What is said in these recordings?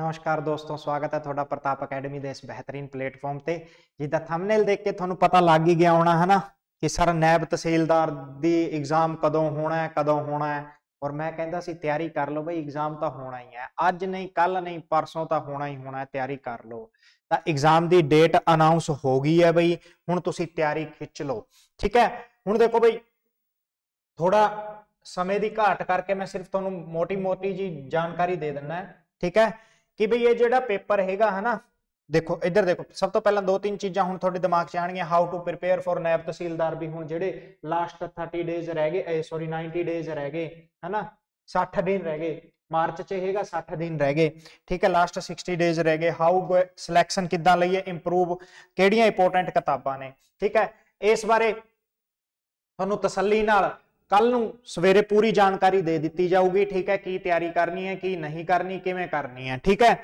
ਨਮਸਕਾਰ ਦੋਸਤੋ, ਸਵਾਗਤ ਹੈ ਤੁਹਾਡਾ ਪ੍ਰਤਾਪ ਅਕੈਡਮੀ ਦੇ ਇਸ ਬਿਹਤਰੀਨ ਪਲੇਟਫਾਰਮ ਤੇ ਜਿੱਦਾਂ ਥੰਬਨੇਲ ਦੇਖ ਕੇ ਤੁਹਾਨੂੰ ਪਤਾ ਲੱਗ ਹੀ ਗਿਆ ਹੋਣਾ, ਹਨਾ, ਕਿ ਸਰ ਨੈਬ ਤਹਿਸੀਲਦਾਰ ਦੀ ਐਗਜ਼ਾਮ ਕਦੋਂ ਹੋਣਾ ਹੈ, ਕਦੋਂ ਹੋਣਾ ਹੈ, ਔਰ ਮੈਂ ਕਹਿੰਦਾ ਸੀ ਤਿਆਰੀ ਕਰ ਲਓ ਬਈ ਐਗਜ਼ਾਮ ਤਾਂ ਹੋਣਾ ਹੀ ਹੈ, ਅੱਜ ਨਹੀਂ ਕੱਲ ਨਹੀਂ, ਪਰਸੋਂ ਤਾਂ ਹੋਣਾ ਹੀ ਹੋਣਾ ਹੈ, ਤਿਆਰੀ ਕਰ ਲਓ। ਤਾਂ ਐਗਜ਼ਾਮ ਦੀ ਡੇਟ ਅਨਾਉਂਸ ਹੋ ਗਈ ਹੈ ਬਈ, ਹੁਣ ਤੁਸੀਂ ਤਿਆਰੀ ਖਿੱਚ ਲਓ, ਠੀਕ ਹੈ? ਹੁਣ ਦੇਖੋ ਬਈ ਥੋੜਾ ਸਮੇਂ ਦੀ ਘਾਟ ਕਰਕੇ ਮੈਂ ਸਿਰਫ ਤੁਹਾਨੂੰ ਮੋਟੀ ਮੋਟੀ ਜੀ ਜਾਣਕਾਰੀ ਦੇ ਦਿੰਦਾ, ਠੀਕ ਹੈ? ਕਿ ਬਈ ਇਹ ਜਿਹੜਾ ਪੇਪਰ ਹੈਗਾ ਹਨਾ, ਦੇਖੋ, ਇੱਧਰ ਦੇਖੋ, ਸਭ ਤੋਂ ਪਹਿਲਾਂ ਦੋ ਤਿੰਨ ਚੀਜ਼ਾਂ ਹੁਣ ਤੁਹਾਡੇ ਦਿਮਾਗ 'ਚ ਆਣਗੀਆਂ how to prepare for Naib Tehsildar ਵੀ ਹੁਣ ਜਿਹੜੇ ਲਾਸਟ 30 ਡੇਜ਼ ਰਹਿ ਗਏ ਸੌਰੀ 90 ਡੇਜ਼ ਰਹਿ ਗਏ, ਹਨਾ 60 ਦਿਨ ਰਹਿ ਗਏ, ਮਾਰਚ 'ਚ ਹੈਗਾ 60 ਦਿਨ ਰਹਿ ਗਏ, ਠੀਕ ਹੈ ਲਾਸਟ 60 ਡੇਜ਼ ਰਹਿ ਗਏ ਹਾਊ ਸਿਲੈਕਸ਼ਨ ਕਿੱਦਾਂ ਲਈਏ ਇੰਪਰੂਵ ਕਿਹੜੀਆਂ ਇੰਪੋਰਟੈਂਟ ਕਿਤਾਬਾਂ ਨੇ, ਠੀਕ ਹੈ, ਇਸ ਬਾਰੇ ਤੁਹਾਨੂੰ ਤਸੱਲੀ ਨਾਲ ਕੱਲ ਨੂੰ ਸਵੇਰੇ ਪੂਰੀ ਜਾਣਕਾਰੀ ਦੇ ਦਿੱਤੀ ਜਾਊਗੀ, ਠੀਕ ਹੈ, ਕੀ ਤਿਆਰੀ ਕਰਨੀ ਹੈ, ਕੀ ਨਹੀਂ ਕਰਨੀ, ਕਿਵੇਂ ਕਰਨੀ ਹੈ, ਠੀਕ ਹੈ।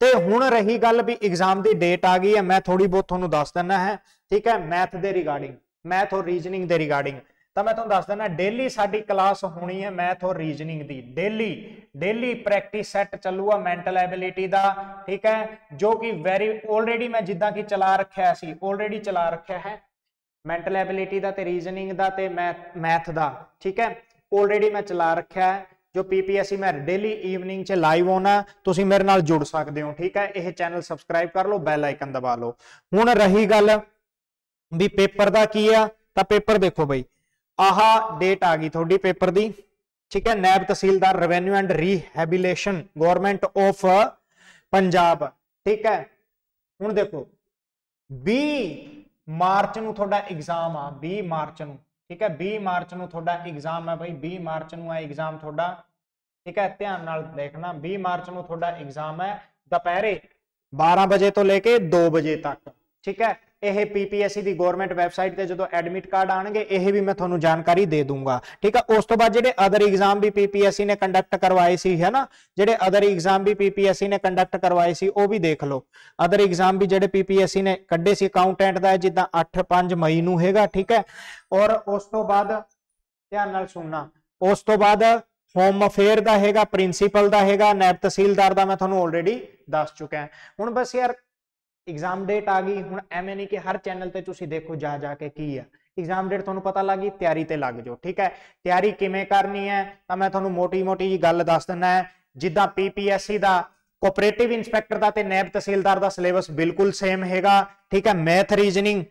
ਤੇ ਹੁਣ ਰਹੀ ਗੱਲ ਵੀ ਐਗਜ਼ਾਮ ਦੀ ਡੇਟ ਆ ਗਈ ਹੈ, ਮੈਂ ਥੋੜੀ ਬਹੁਤ ਤੁਹਾਨੂੰ ਦੱਸ ਦਿੰਨਾ ਹੈ, ਠੀਕ ਹੈ ਮੈਥ ਦੇ ਰਿਗਾਰਡਿੰਗ ਮੈਥ ਔਰ ਰੀਜ਼ਨਿੰਗ ਦੇ ਰਿਗਾਰਡਿੰਗ ਤਾਂ ਮੈਂ ਤੁਹਾਨੂੰ ਦੱਸ ਦਿੰਨਾ ਡੇਲੀ ਸਾਡੀ ਕਲਾਸ ਹੋਣੀ ਹੈ ਮੈਥ ਔਰ ਰੀਜ਼ਨਿੰਗ ਦੀ ਡੇਲੀ ਡੇਲੀ ਪ੍ਰੈਕਟਿਸ ਸੈੱਟ ਚੱਲੂਗਾ ਮੈਂਟਲ ਐਬਿਲਿਟੀ ਦਾ, ਠੀਕ ਹੈ, ਜੋ ਕਿ ਵੈਰੀ ਆਲਰੇਡੀ ਮੈਂ ਜਿੱਦਾਂ ਕਿ ਚਲਾ ਰੱਖਿਆ ਸੀ ਆਲਰੇਡੀ ਚਲਾ ਰੱਖਿਆ ਹੈ। ਮੈਂਟਲ ਐਬਿਲਿਟੀ ਦਾ ਤੇ ਰੀਜ਼ਨਿੰਗ ਦਾ ਤੇ ਮੈਥ ਦਾ, ਠੀਕ ਹੈ? ਆਲਰੇਡੀ ਮੈਂ ਚਲਾ ਰੱਖਿਆ ਹੈ। ਜੋ ਪੀਪੀਐਸਸੀ ਮੈਂ ਡੇਲੀ ਈਵਨਿੰਗ 'ਚ ਲਾਈਵ ਹੋਣਾ ਤੁਸੀਂ ਮੇਰੇ ਨਾਲ ਜੁੜ ਸਕਦੇ ਹੋ, ਠੀਕ ਹੈ? ਇਹ ਚੈਨਲ ਸਬਸਕ੍ਰਾਈਬ ਕਰ ਲਓ ਬੈਲ ਆਈਕਨ ਦਬਾ ਲਓ। ਹੁਣ ਰਹੀ ਗੱਲ ਵੀ ਪੇਪਰ ਦਾ ਕੀ ਆ? ਤਾਂ ਪੇਪਰ ਦੇਖੋ ਬਈ। ਆਹ ਡੇਟ ਆ ਗਈ ਤੁਹਾਡੀ ਪੇਪਰ ਦੀ, ਠੀਕ ਹੈ? Naib Tehsildar revenue and rehabilitation government of Punjab, ਠੀਕ ਹੈ? ਹੁਣ ਦੇਖੋ 20 ਮਾਰਚ ਨੂੰ ਤੁਹਾਡਾ ਐਗਜ਼ਾਮ ਆ 20 ਮਾਰਚ ਨੂੰ, ਠੀਕ ਹੈ? 20 ਮਾਰਚ ਨੂੰ ਤੁਹਾਡਾ ਐਗਜ਼ਾਮ ਹੈ ਬਈ 20 ਮਾਰਚ ਨੂੰ ਆ ਐਗਜ਼ਾਮ ਤੁਹਾਡਾ, ਠੀਕ ਹੈ? ਧਿਆਨ ਨਾਲ ਦੇਖਣਾ 20 ਮਾਰਚ ਨੂੰ ਤੁਹਾਡਾ ਐਗਜ਼ਾਮ ਹੈ, ਦੁਪਹਿਰੇ 12 ਵਜੇ ਤੋਂ ਲੈ ਕੇ 2 ਵਜੇ ਤੱਕ। ਠੀਕ ਹੈ? ਇਹ ਪੀਪੀਐਸਸੀ ਦੀ ਗਵਰਨਮੈਂਟ ਵੈਬਸਾਈਟ ਤੇ ਜਦੋਂ ਐਡਮਿਟ ਕਾਰਡ ਆਣਗੇ, ਇਹ ਵੀ ਮੈਂ ਤੁਹਾਨੂੰ ਜਾਣਕਾਰੀ ਦੇ ਦੂੰਗਾ। ਠੀਕ ਹੈ? ਉਸ ਤੋਂ ਬਾਅਦ ਜਿਹੜੇ ਅਦਰ ਐਗਜ਼ਾਮ ਵੀ ਪੀਪੀਐਸਸੀ ਨੇ ਕੰਡਕਟ ਕਰਵਾਏ ਸੀ, ਹੈ ਨਾ? ਜਿਹੜੇ ਅਦਰ ਐਗਜ਼ਾਮ ਵੀ ਪੀਪੀਐਸਸੀ ਨੇ ਕੰਡਕਟ ਕਰਵਾਏ ਸੀ, ਉਹ ਵੀ ਦੇਖ ਲਓ। ਅਦਰ ਐਗਜ਼ਾਮ ਵੀ ਜਿਹੜੇ ਪੀਪੀਐਸਸੀ ਨੇ ਕੱਢੇ ਸੀ ਅਕਾਊਂਟੈਂਟ ਦਾ ਜਿੱਦਾਂ 8 5 ਮਈ ਨੂੰ ਹੈਗਾ, ਠੀਕ ਹੈ? ਔਰ ਉਸ ਤੋਂ ਬਾਅਦ ਧਿਆਨ ਨਾਲ ਸੁਣਨਾ। ਉਸ ਤੋਂ ਬਾਅਦ ਹੋਮ ਅਫੇਅਰ ਦਾ ਹੈਗਾ ਪ੍ਰਿੰਸੀਪਲ ਦਾ ਹੈਗਾ, ਨੈਬ ਤਹਿਸੀਲਦਾਰ ਦਾ ਮੈਂ ਤੁਹਾਨੂੰ ਆਲਰੇਡੀ ਦੱਸ ਚੁੱਕਾ ਹੁਣ ਬਸ ਯਾਰ ਐਗਜ਼ਾਮ ਡੇਟ ਆ ਗਈ, ਹੁਣ ਐਵੇਂ ਨਹੀਂ ਕਿ ਹਰ ਚੈਨਲ ਤੇ ਤੁਸੀਂ ਦੇਖੋ ਜਾ ਜਾ ਕੇ ਕੀ ਆ। ਐਗਜ਼ਾਮ ਡੇਟ ਤੁਹਾਨੂੰ ਪਤਾ ਲੱਗ ਗਈ, ਤਿਆਰੀ ਤੇ ਲੱਗ ਜਾਓ, ਠੀਕ ਹੈ? ਤਿਆਰੀ ਕਿਵੇਂ ਕਰਨੀ ਹੈ? ਤਾਂ ਮੈਂ ਤੁਹਾਨੂੰ ਮੋਟੀ ਮੋਟੀ ਜੀ ਗੱਲ ਦੱਸ ਦਿੰਦਾ ਹੈ। ਜਿੱਦਾਂ ਪੀਪੀਐਸਸੀ ਦਾ ਕੋਆਪਰੇਟਿਵ ਇਨਸਪੈਕਟਰ ਦਾ ਤੇ ਨੈਬ ਤਹਿਸੀਲਦਾਰ ਦਾ ਸਿਲੇਬਸ ਬਿਲਕੁਲ ਸੇਮ ਹੈਗਾ, ਠੀਕ ਹੈ? ਮੈਥ ਰੀਜ਼ਨਿੰਗ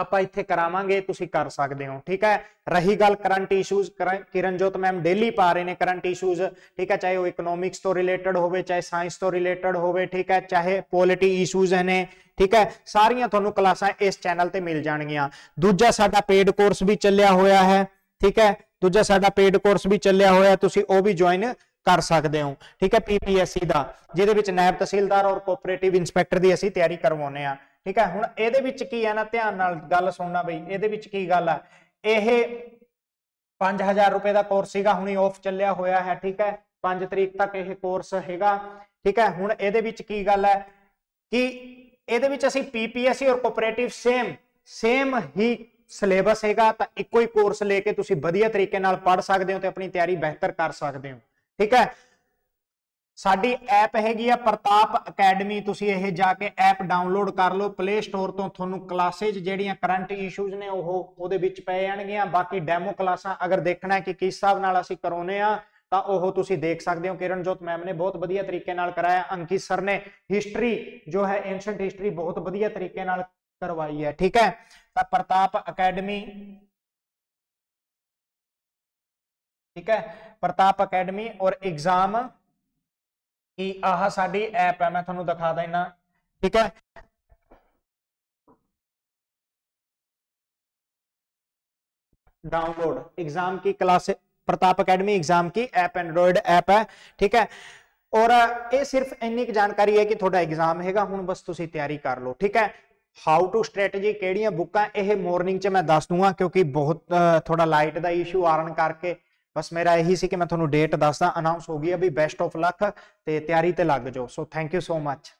ਆਪਾਂ ਇੱਥੇ ਕਰਾਵਾਂਗੇ, ਤੁਸੀਂ ਕਰ ਸਕਦੇ ਹੋ, ਠੀਕ ਹੈ? ਰਹੀ ਗੱਲ current issues Kiranjot ma'am daily ਪਾ ਰਹੇ ਨੇ ਕਰੰਟ ਇਸ਼ੂਜ਼ ਠੀਕ ਹੈ? ਚਾਹੇ ਉਹ ਇਕਨੋਮਿਕਸ ਤੋਂ ਰਿਲੇਟਡ ਹੋਵੇ, ਚਾਹੇ ਸਾਇੰਸ ਤੋਂ ਰਿਲੇਟਡ ਹੋਵੇ, ਠੀਕ ਹੈ? ਚਾਹੇ ਪੋਲਿਟੀ ਇਸ਼ੂਜ਼ ਨੇ, ਠੀਕ ਹੈ? ਸਾਰੀਆਂ ਤੁਹਾਨੂੰ ਕਲਾਸਾਂ ਇਸ ਚੈਨਲ ਤੇ ਮਿਲ ਜਾਣਗੀਆਂ। ਦੂਜਾ ਸਾਡਾ ਪੇਡ ਕੋਰਸ ਵੀ ਚੱਲਿਆ ਹੋਇਆ ਹੈ, ਠੀਕ ਹੈ? ਦੂਜਾ ਸਾਡਾ ਪੇਡ ਕੋਰਸ ਵੀ ਚੱਲਿਆ ਹੋਇਆ, ਤੁਸੀਂ ਉਹ ਵੀ ਜੁਆਇਨ ਕਰ ਸਕਦੇ ਹੋ, ਠੀਕ ਹੈ? ਪੀਪੀਐਸਸੀ ਦਾ, ਜਿਹਦੇ ਵਿੱਚ ਨਾਇਬ ਤਹਿਸੀਲਦਾਰ ਔਰ ਕੋਆਪਰੇਟਿਵ ਇਨਸਪੈਕਟਰ ਦੀ ਅਸੀਂ ਤਿਆਰੀ ਕਰਵਾਉਨੇ ਆ ਠੀਕ ਹੈ? ਹੁਣ ਇਹਦੇ ਵਿੱਚ ਕੀ ਹੈ ਨਾ, ਧਿਆਨ ਨਾਲ ਗੱਲ ਸੁਣਨਾ ਬਈ, ਇਹਦੇ ਵਿੱਚ ਕੀ ਗੱਲ ਆ? ਇਹ 5000 ਰੁਪਏ ਦਾ ਕੋਰਸ ਸੀਗਾ, ਹੁਣੀ ਆਫ ਚੱਲਿਆ ਹੋਇਆ ਹੈ, ਠੀਕ ਹੈ? 5 ਤਰੀਕ ਤੱਕ ਇਹ ਕੋਰਸ ਹੈਗਾ, ਠੀਕ ਹੈ? ਹੁਣ ਇਹਦੇ ਵਿੱਚ ਕੀ ਗੱਲ ਹੈ ਕਿ ਇਹਦੇ ਵਿੱਚ ਅਸੀਂ ਪੀਪੀਐਸਸੀ ਔਰ ਕੋਆਪਰੇਟਿਵ ਸੇਮ ਸੇਮ ਹੀ ਸਿਲੇਬਸ ਹੈਗਾ, ਤਾਂ ਇੱਕੋ ਹੀ ਕੋਰਸ ਲੈ ਕੇ ਤੁਸੀਂ ਵਧੀਆ ਤਰੀਕੇ ਨਾਲ ਪੜ੍ਹ ਸਕਦੇ ਹੋ ਤੇ ਆਪਣੀ ਤਿਆਰੀ ਬਿਹਤਰ ਕਰ ਸਕਦੇ ਹੋ, ਠੀਕ ਹੈ? ਸਾਡੀ ਐਪ ਹੈਗੀ ਆ ਪ੍ਰਤਾਪ ਅਕੈਡਮੀ, ਤੁਸੀਂ ਇਹ ਜਾ ਕੇ ਐਪ ਡਾਊਨਲੋਡ ਕਰ ਲਓ। ਪਲੇ ਸਟੋਰ ਤੋਂ ਤੁਹਾਨੂੰ ਕਲਾਸਿਸ ਜਿਹੜੀਆਂ ਕਰੰਟ ਇਸ਼ੂਜ਼ ਨੇ, ਉਹ ਉਹਦੇ ਵਿੱਚ ਪੈ ਜਾਣਗੀਆਂ। ਬਾਕੀ ਡੈਮੋ ਕਲਾਸਾਂ ਅਗਰ ਦੇਖਣਾ ਹੈ ਕਿ ਕਿਸ ਹਿਸਾਬ ਨਾਲ ਅਸੀਂ ਕਰਾਉਨੇ ਆ ਤਾਂ ਉਹ ਤੁਸੀਂ ਦੇਖ ਸਕਦੇ ਹੋ। ਕਿਰਨਜੋਤ ਮੈਮ ਨੇ ਬਹੁਤ ਵਧੀਆ ਤਰੀਕੇ ਨਾਲ ਕਰਾਇਆ। ਅੰਕਿਤ ਸਰ ਨੇ ਹਿਸਟਰੀ ਜੋ ਹੈ ਐਂਸ਼ੀਅੰਟ ਹਿਸਟਰੀ ਬਹੁਤ ਵਧੀਆ ਤਰੀਕੇ ਨਾਲ ਕਰਵਾਈ ਹੈ। ਠੀਕ ਹੈ? ਤਾਂ ਪ੍ਰਤਾਪ ਅਕੈਡਮੀ, ਠੀਕ ਹੈ? ਪ੍ਰਤਾਪ ਅਕੈਡਮੀ ਔਰ ਐਗਜ਼ਾਮ ਕਿ ਆਹ ਸਾਡੀ ਐਪ ਹੈ ਮੈਂ ਤੁਹਾਨੂੰ ਦਿਖਾ ਦਿੰਨਾ ਠੀਕ ਹੈ डाउनलोड एग्जाम की क्लास प्रताप अकेडमी एग्जाम की ऐप एंड्रॉयड ऐप है ठीक है ਔਰ ਇਹ ਸਿਰਫ ਇੰਨੀ ਕੁ ਜਾਣਕਾਰੀ ਹੈ ਕਿ ਤੁਹਾਡਾ ਐਗਜ਼ਾਮ ਹੈਗਾ ਹੁਣ ਬਸ ਤੁਸੀਂ ਤਿਆਰੀ ਕਰ ਲਓ ਠੀਕ ਹੈ ਹਾਊ ਟੂ ਸਟ੍ਰੈਟਜੀ ਕਿਹੜੀਆਂ ਬੁੱਕਾਂ ਇਹ ਮਾਰਨਿੰਗ 'ਚ ਮੈਂ ਦੱਸ ਦੂੰਗਾ ਕਿਉਂਕਿ ਬਹੁਤ ਥੋੜਾ ਲਾਈਟ ਦਾ ਇਸ਼ੂ ਆਰਨ ਕਰਕੇ ਬਸ ਮੇਰਾ ਇਹੀ ਸੀ ਕਿ ਮੈਂ ਤੁਹਾਨੂੰ ਡੇਟ ਦੱਸਦਾ ਅਨਾਉਂਸ ਹੋ ਗਈ ਹੈ ਵੀ ਬੈਸਟ ਆਫ ਲੱਕ ਤੇ ਤਿਆਰੀ ਤੇ ਲੱਗ ਜਾਓ। So thank you so much